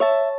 you